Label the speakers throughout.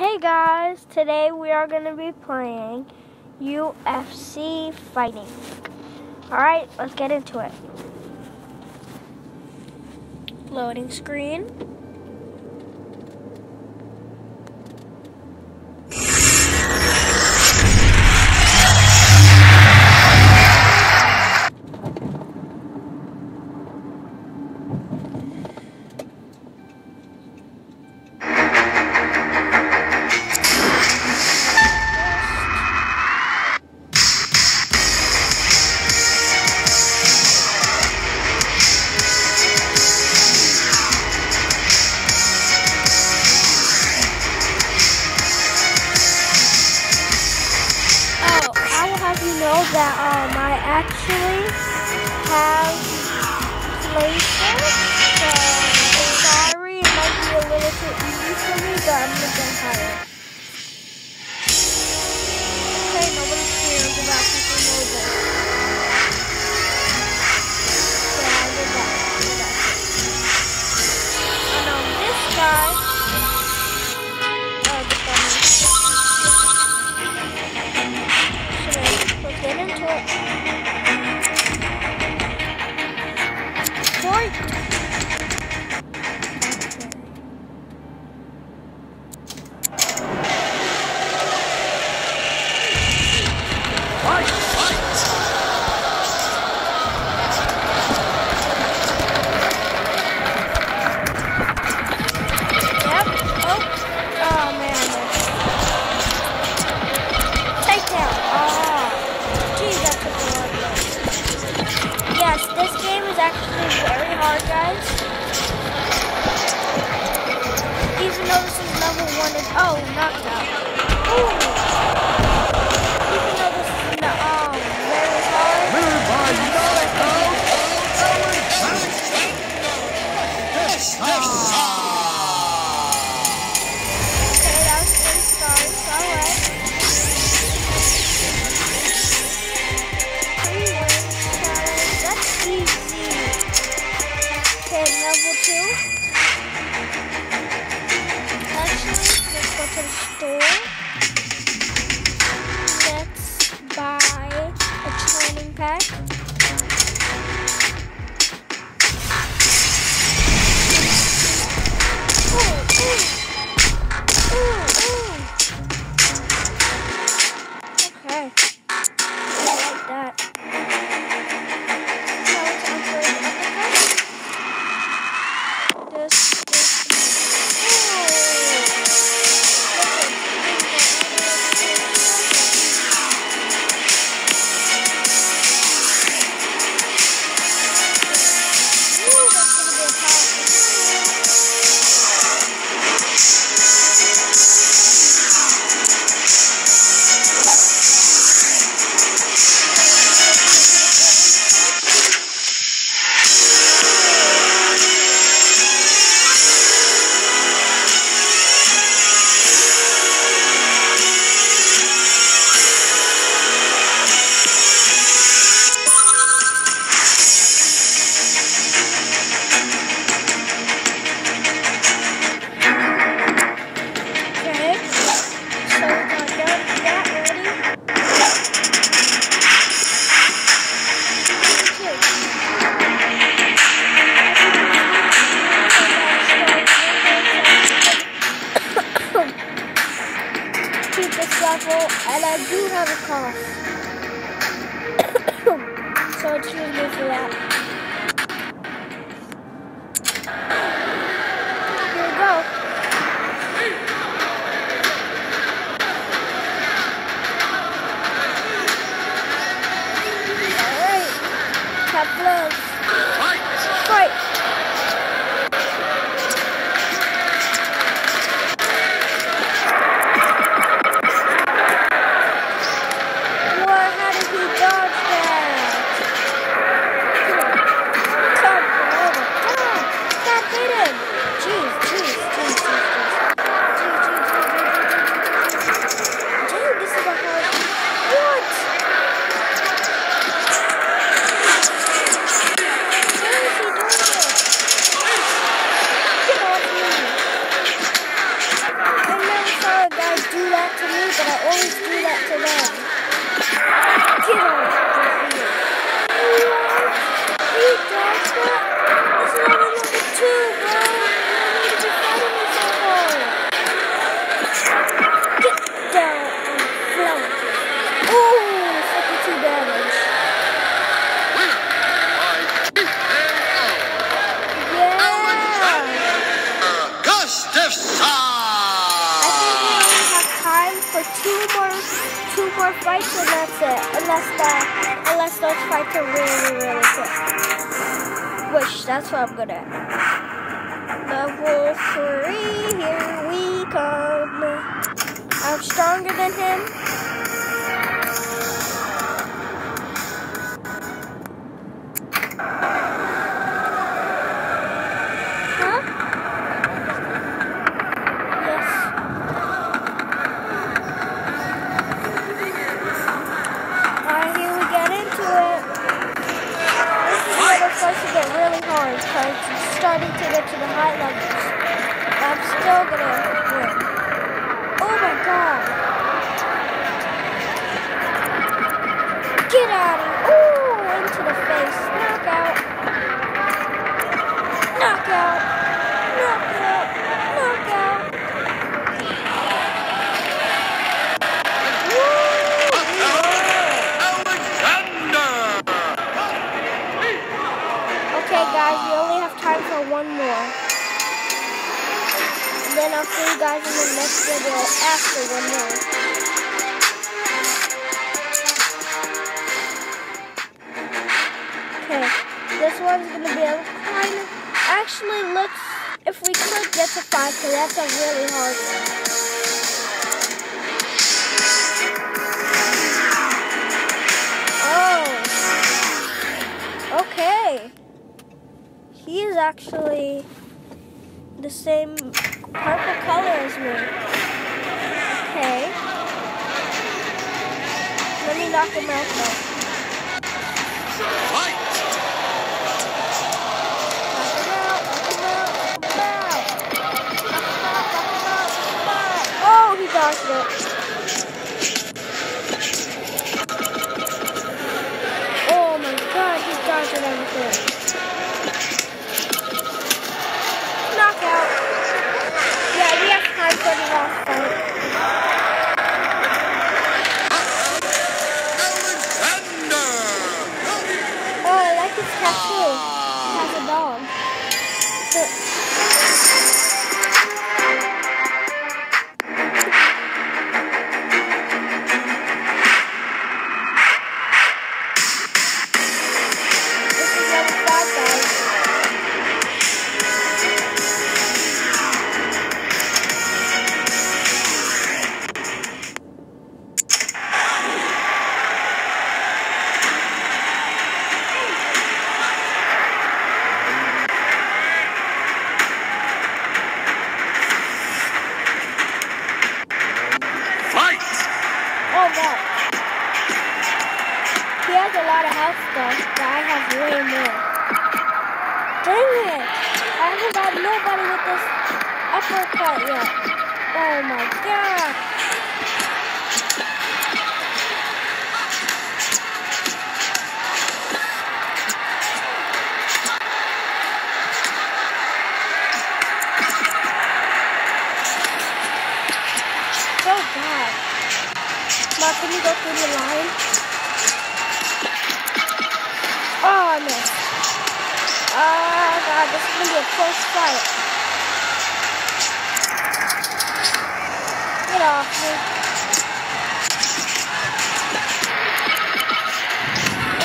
Speaker 1: Hey guys, today we are going to be playing UFC fighting. Alright, let's get into it. Loading screen. know this level one and oh, knocked out. Ooh. I do have a cough. so it's really good for that. More fights and that's it. Unless the unless those fights are really, really quick. Which that's what I'm good at. Level three, here we come. I'm stronger than him. Get out of here. Ooh, into the face. Knockout. Knockout. Okay, guys, we only have time for one more. And then I'll see you guys in the next video after one more. One's gonna be a kind of. Actually, let's. If we could get to five, because that's a really hard one. Oh. Okay. He is actually the same purple color as me. Okay. Let me knock him out though.
Speaker 2: Alexander!
Speaker 1: Oh, I like his tattoo. He has a dog. So- lot of health stuff, but I have way more. Dang it! I haven't got nobody with this uppercut yet. Oh my god. Oh so bad. Mark, can you go through the line? I missed. Oh, God, this is to be a close fight. Get off me.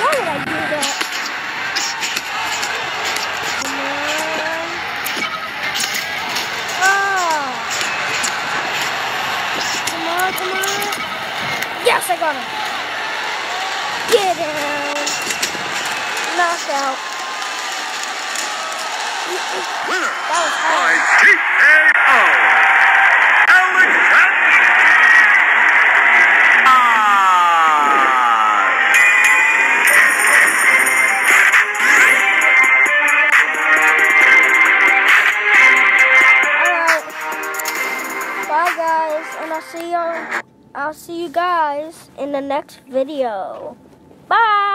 Speaker 1: Why I do that? Come on. Oh. Come on, come on. Yes, I got him. Get down. Knockout.
Speaker 2: Winner by. TKO!
Speaker 1: Alright. Bye, guys. and I'll see you. I'll see you guys in the next video. Bye.